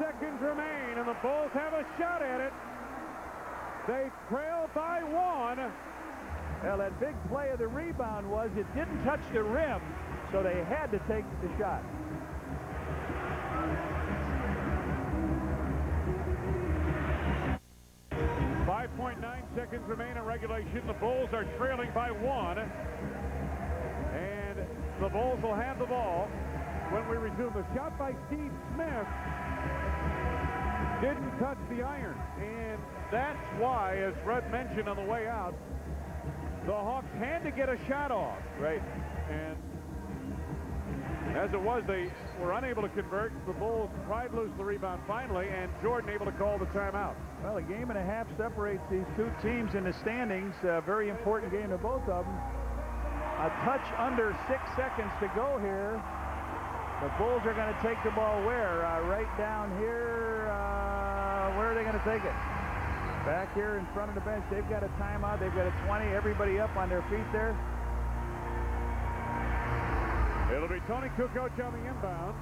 seconds remain, and the Bulls have a shot at it. They trail by one. Well, that big play of the rebound was it didn't touch the rim, so they had to take the shot. Five point nine seconds remain in regulation. The Bulls are trailing by one. And the Bulls will have the ball when we resume. The shot by Steve Smith didn't touch the iron. And that's why, as Fred mentioned on the way out, the Hawks had to get a shot off. Right. And as it was, they were unable to convert. The Bulls tried to lose the rebound finally, and Jordan able to call the timeout. Well, a game and a half separates these two teams in the standings. A very important game to both of them. A touch under six seconds to go here. The Bulls are going to take the ball where? Uh, right down here. Uh, where are they going to take it? Back here in front of the bench. They've got a timeout. They've got a 20. Everybody up on their feet there. It'll be Toni Kukoc on the inbound.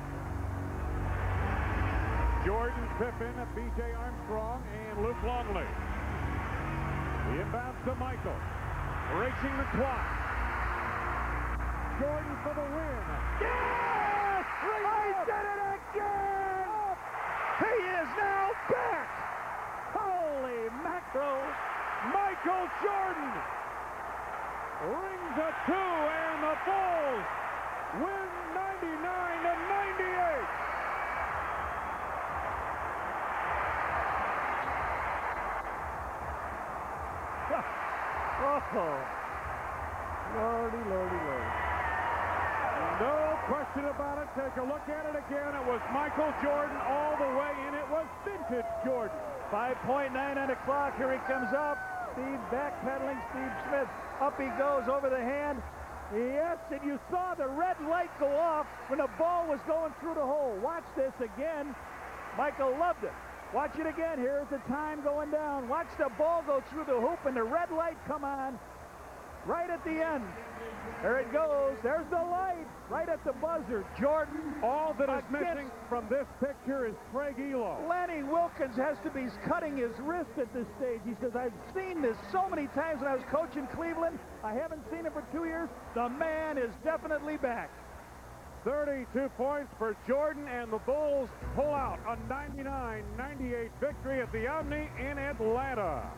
Jordan Pippen, B.J. Armstrong, and Luke Longley. The inbound to Michael. Racing the clock. Jordan for the win. Yes! I did it again! He is now back! Holy mackerel! Michael Jordan rings a two, and the Bulls win 99 to 98. Oh, lordy, lordy, lordy. No question about it. Take a look at it again. It was Michael Jordan all the way and It was vintage Jordan. 5.9 on the clock. Here he comes up. Steve backpedaling. Steve Smith. Up he goes over the hand. Yes, and you saw the red light go off when the ball was going through the hole. Watch this again. Michael loved it. Watch it again. Here's the time going down. Watch the ball go through the hoop and the red light come on right at the end. There it goes. There's the light right at the buzzer. Jordan. All that is missing from this picture is Craig Ehlo. Lenny Wilkens has to be cutting his wrist at this stage. He says, I've seen this so many times when I was coaching Cleveland. I haven't seen it for two years. The man is definitely back. 32 points for Jordan, and the Bulls pull out a 99-98 victory at the Omni in Atlanta.